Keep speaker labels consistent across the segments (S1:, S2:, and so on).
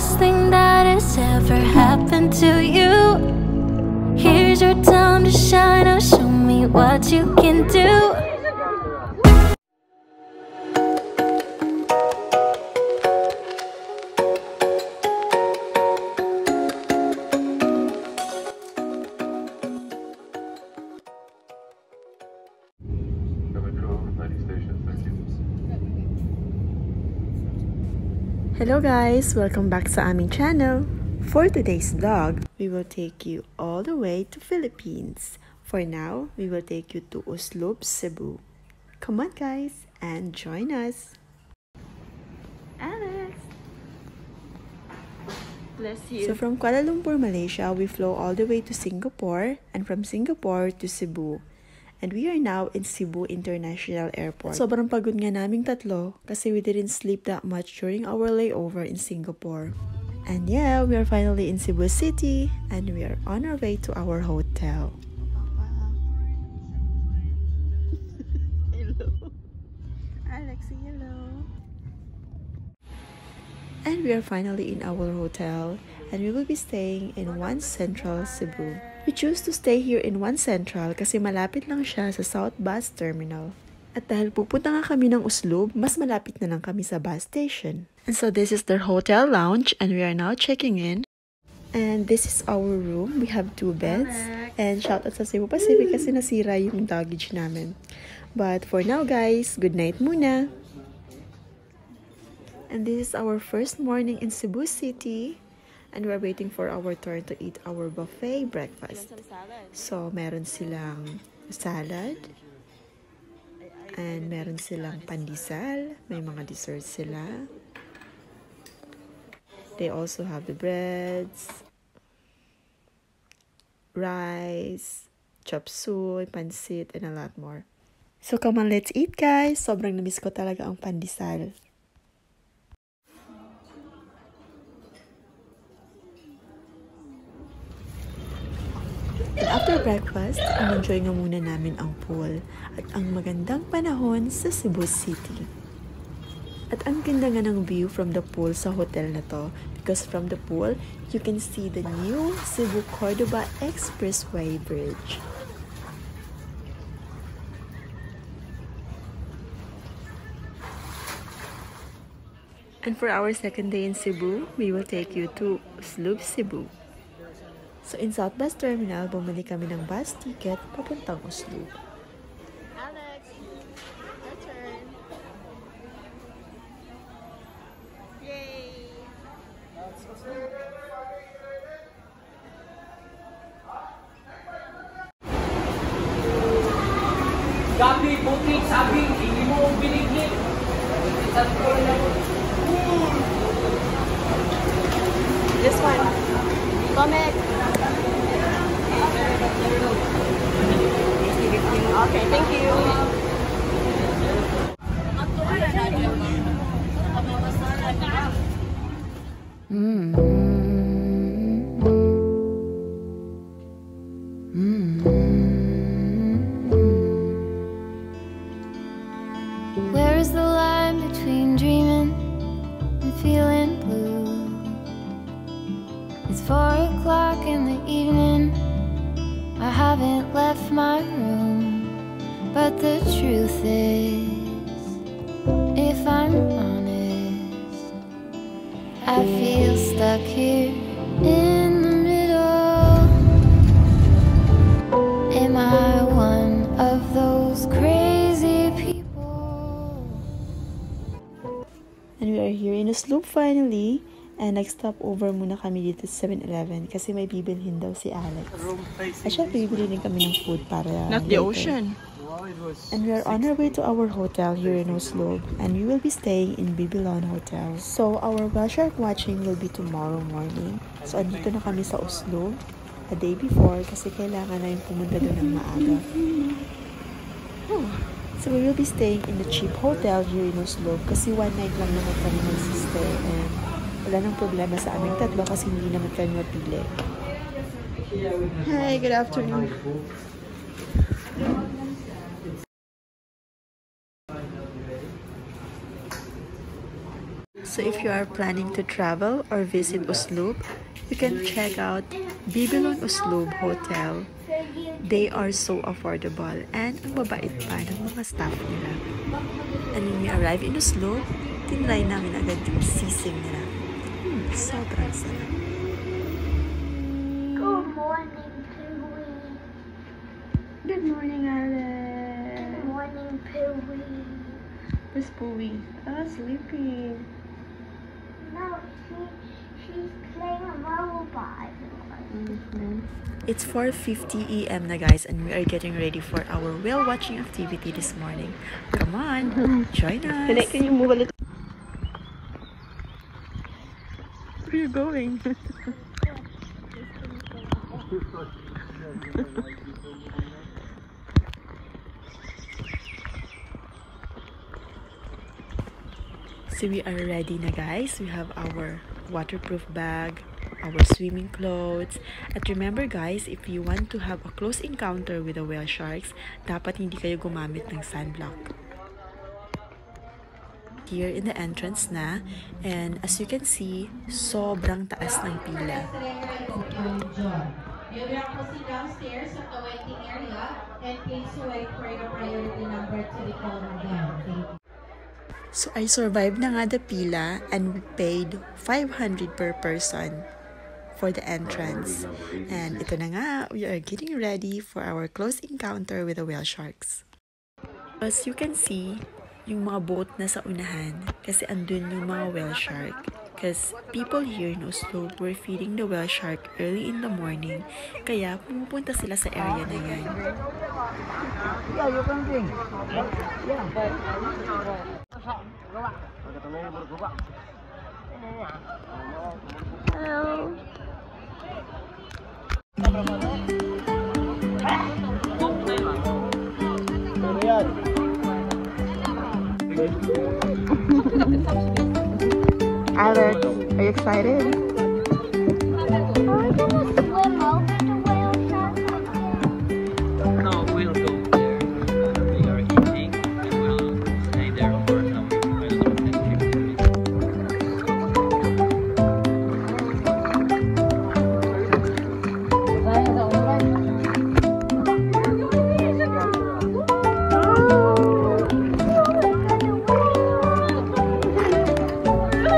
S1: best thing that has ever happened to you. Here's your time to shine. Now show me what you can do.
S2: Hello guys! Welcome back sa aming channel. For today's vlog, we will take you all the way to Philippines. For now, we will take you to Uslup, Cebu. Come on guys and join us. Alex!
S3: Bless you.
S2: So from Kuala Lumpur, Malaysia, we flew all the way to Singapore and from Singapore to Cebu. And we are now in Cebu International Airport. Sobrang pagod nga naming tatlo kasi we didn't sleep that much during our layover in Singapore. And yeah, we are finally in Cebu City and we are on our way to our hotel. hello. Alexi, hello. And we are finally in our hotel and we will be staying in One Central Cebu. We choose to stay here in One Central kasi malapit lang siya sa South Bus Terminal. At dahil pupunta nga kami ng Uslub, mas malapit na lang kami sa bus station. And so this is their hotel lounge and we are now checking in. And this is our room. We have two beds. And shout out sa Cebu Pacific kasi nasira yung luggage namin. But for now guys, good night muna. And this is our first morning in Cebu City. And we're waiting for our turn to eat our buffet breakfast. So, meron silang salad. And meron silang pandesal. May mga desserts sila. They also have the breads, rice, chop suey, pansit, and a lot more. So, come on, let's eat, guys! Sobrang namiss ko talaga ang pandesal. And after breakfast, in-enjoy nga muna namin ang pool at ang magandang panahon sa Cebu City. At ang ganda nga ng view from the pool sa hotel na to because from the pool, you can see the new Cebu Cordoba Expressway Bridge. And for our second day in Cebu, we will take you to Slub Cebu. So in South Bus Terminal, bumili kami ng bus ticket papuntang Oslo.
S3: Alex, your turn. Yay!
S4: Gabi, puti, sabi, hindi mo biniglit. Sa
S3: This one. Comic. Okay, thank you.
S1: Where is the line between dreaming and feeling haven't left my room. But the truth is, if I'm honest, I feel stuck here in the middle. Am I one of those crazy people?
S2: And we are here in the sloop finally. And nag-stop over muna kami dito sa 7-Eleven kasi may bibilhin daw si Alex. At syempre, bibili din kami ng food para
S3: Not the
S2: later.
S3: ocean.
S2: And we are on our way to our hotel here in Oslo. And we will be staying in Babylon Hotel. So, our whale shark watching will be tomorrow morning. So, andito na kami sa Oslo a day before kasi kailangan na yung pumunta doon ng maaga. So, we will be staying in the cheap hotel here in Oslo kasi one night lang naman kami magsistay and wala nang problema sa aming tatlo kasi hindi naman kami mapili. Hi, good afternoon. So if you are planning to travel or visit Uslub, you can check out Babylon Uslub Hotel. They are so affordable and ang babait pa ng mga staff nila. And when we arrive in Uslub, tinry namin agad yung sisig nila. Sobrang sarap.
S5: Good morning, Pee-wee.
S2: Good morning,
S5: Good morning, Pee-wee.
S2: Where's Pui? Ah, sleeping.
S5: No, she, she's playing a robot.
S2: It's 4.50 a.m. na guys and we are getting ready for our whale watching activity this morning. Come on, join us.
S3: Can you move a little?
S2: Where are you going? so we are ready na guys. We have our waterproof bag, our swimming clothes. At remember guys, if you want to have a close encounter with the whale sharks, dapat hindi kayo gumamit ng sunblock. Here in the entrance na, and as you can see, sobrang taas ng pila.
S6: You will proceed downstairs at the waiting area and please wait for your priority number to be called again.
S2: So I survived na nga the pila and we paid 500 per person for the entrance. And ito na nga, we are getting ready for our close encounter with the whale sharks. As you can see, yung mga boat na sa unahan kasi andun yung mga whale shark. Because people here in Oslo were feeding the whale shark early in the morning. Kaya pumupunta sila sa area na yan.
S3: Hello.
S2: Alex, are you excited?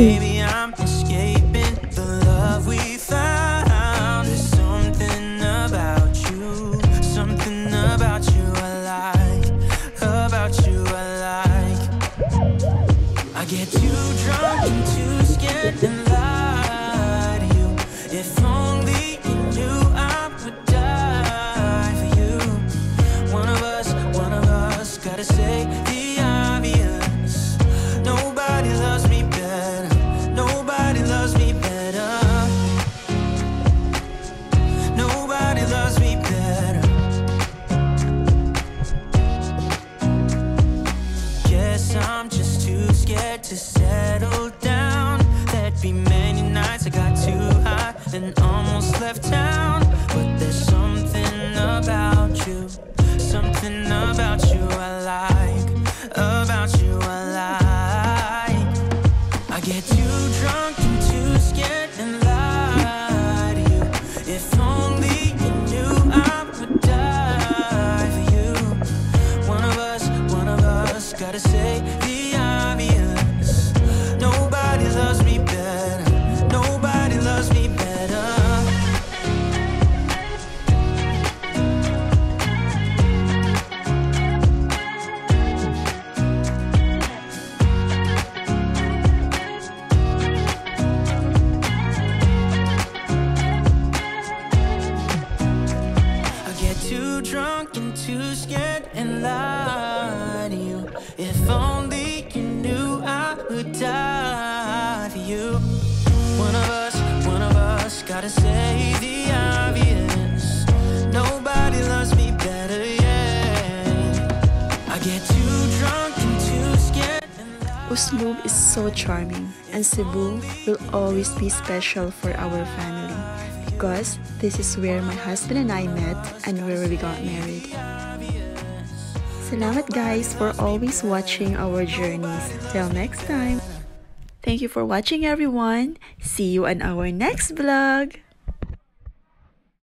S4: baby. And
S7: almost left town. But there's something about you, something about you I like, about you I like. I get too drunk and too If only you knew I would die for you. One of us, one of us, gotta say the obvious. Nobody loves me better, yeah. I get too drunk and too scared.
S2: Uslub is so charming, and Cebu will always be special for our family because this is where my husband and I met and where we got married. Salamat guys for always watching our journeys. Till next time. Thank you for watching everyone. See you on our next vlog.